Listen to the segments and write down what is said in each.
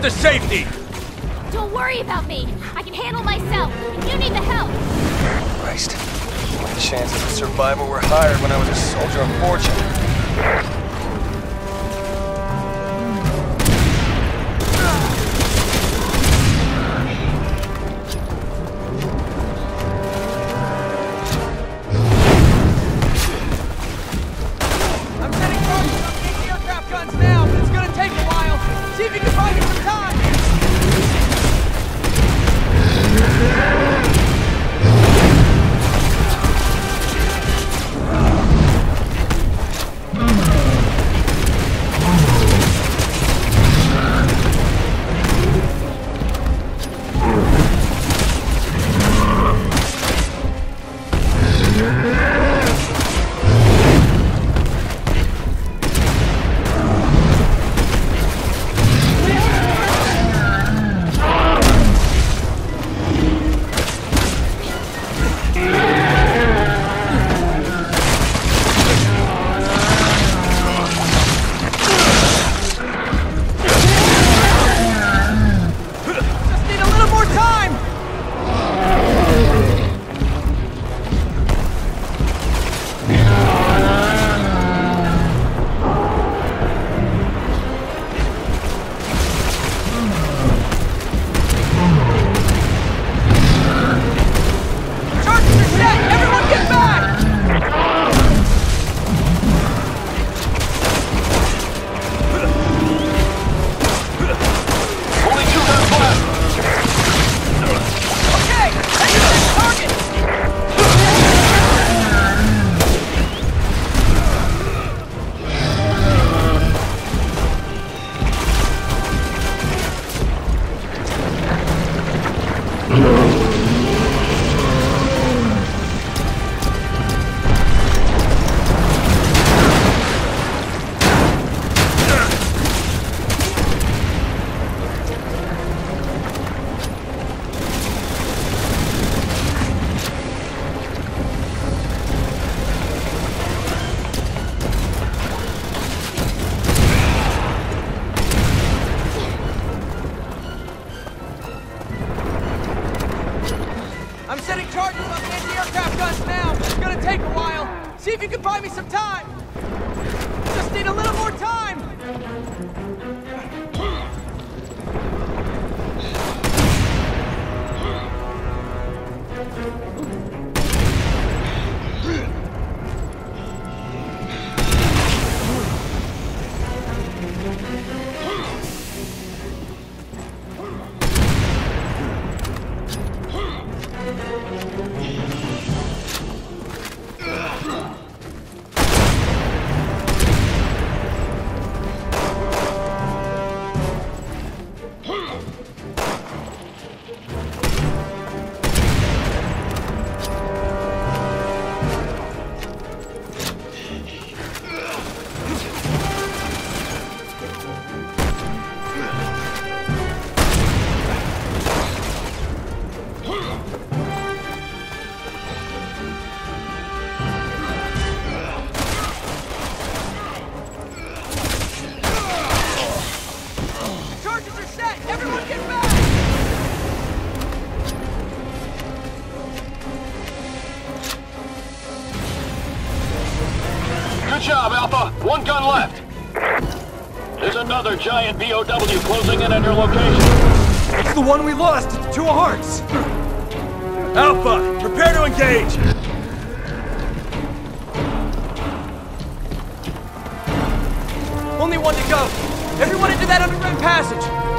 them to safety! Don't worry about me. I can handle myself. You need the help. Christ. My chances of survival were higher when I was a soldier of fortune. Anti-aircraft guns now, it's gonna take a while. See if you can buy me some time. Just need a little more time. Gun left. There's another giant BOW closing in on your location. It's the one we lost at the Two of Hearts! Alpha, prepare to engage! Only one to go. Everyone into that underground passage.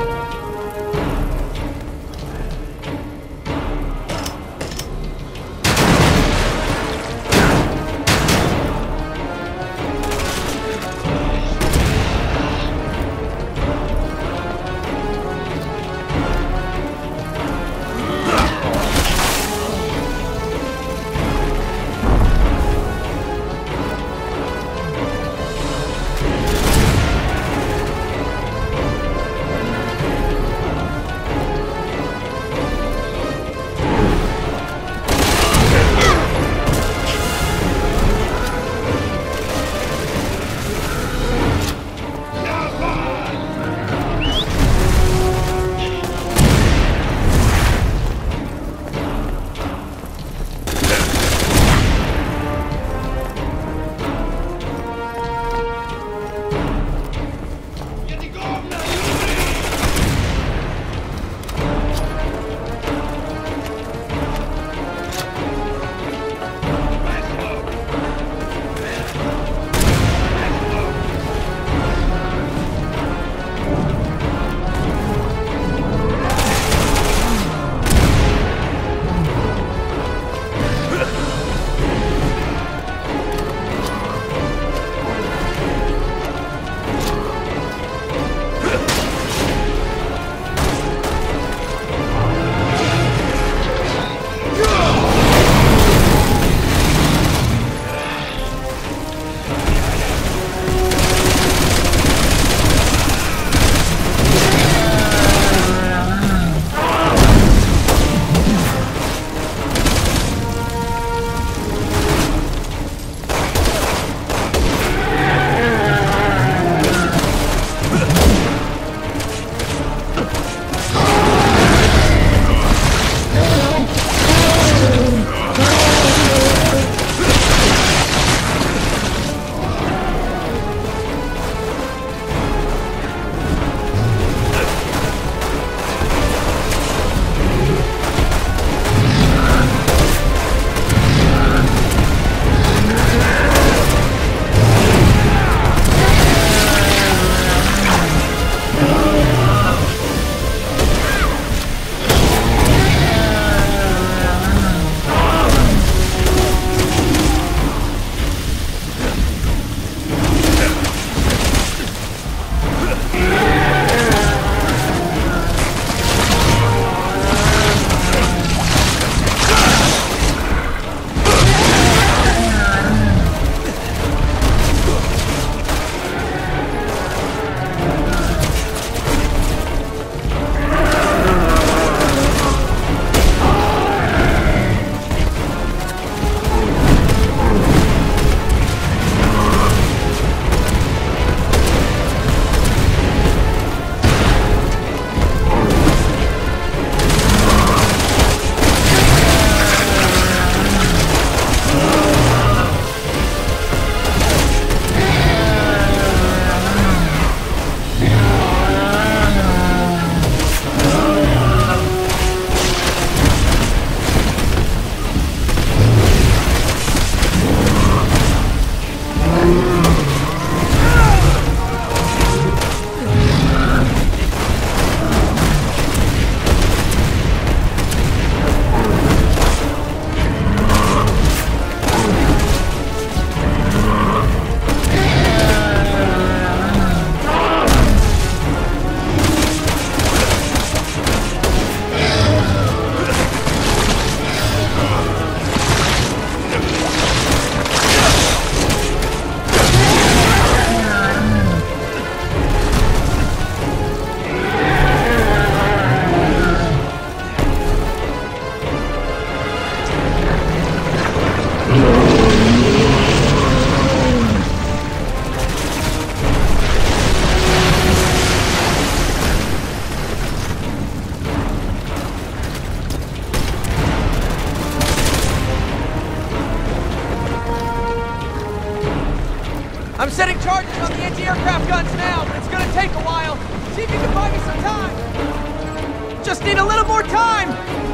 I'm setting charges on the anti-aircraft guns now, but it's gonna take a while. See if you can buy me some time. Just need a little more time.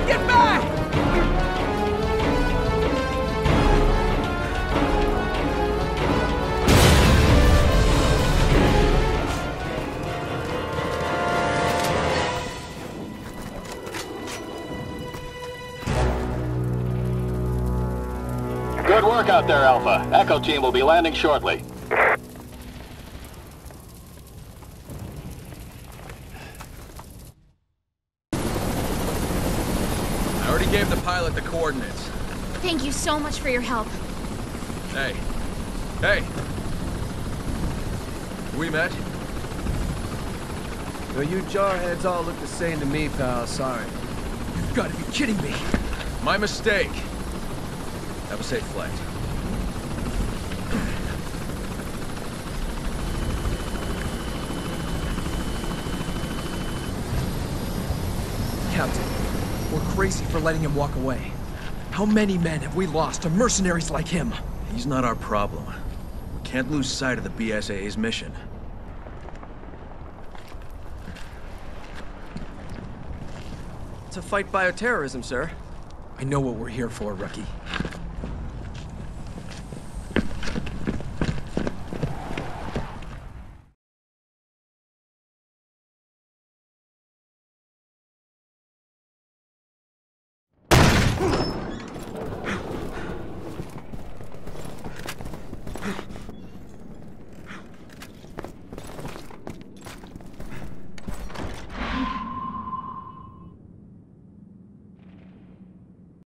Get back! Good work out there, Alpha. Echo team will be landing shortly. I already gave the pilot the coordinates. Thank you so much for your help. Hey. Hey! We met? Well, you jarheads all look the same to me, pal. Sorry. You've got to be kidding me! My mistake. Have a safe flight. Captain, we're crazy for letting him walk away. How many men have we lost to mercenaries like him? He's not our problem. We can't lose sight of the BSAA's mission. To fight bioterrorism, sir. I know what we're here for, Rookie.